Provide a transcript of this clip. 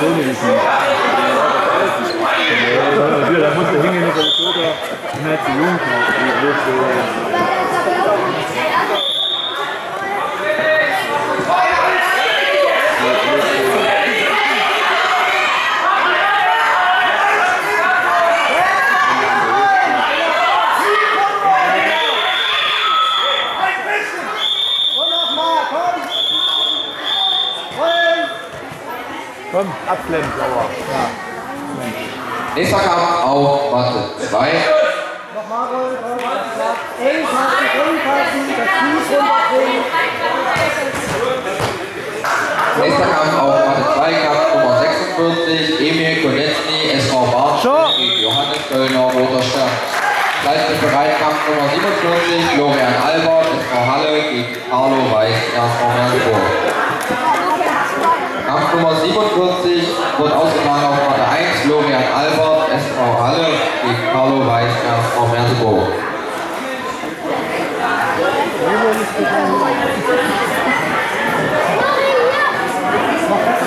都움 이. Komm, abklemmen, sauer. Ja. Nächster Kampf auf Matte 2. Nochmal rollen, rollen, eng passen, eng passen, das Fuß runterbringen. Nächster Kampf auf Matte 2, Kampf Nummer 46. Emil Konetzny, SV Barsch gegen Johannes Kölner, Roter Stern. Leistet bereit Kampf Nummer 47, Florian Albert, SV Halle gegen Carlo Weiß, SV Merseburg. Kampf Nummer 47 wird ausgetragen auf Matte 1, Florian Albert, SV Halle gegen Carlo Weiß, SV Merseburg. Noch besser,